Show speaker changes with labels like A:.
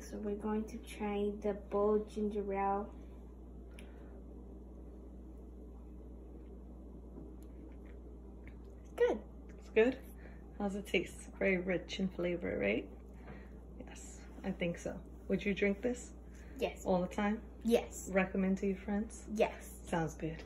A: So we're going to try the bold ginger ale. Good.
B: It's good. How's it taste? Very rich in flavor, right? Yes, I think so. Would you drink this
A: Yes.
B: all the time?
A: Yes.
B: Recommend to your friends?
A: Yes.
B: Sounds good.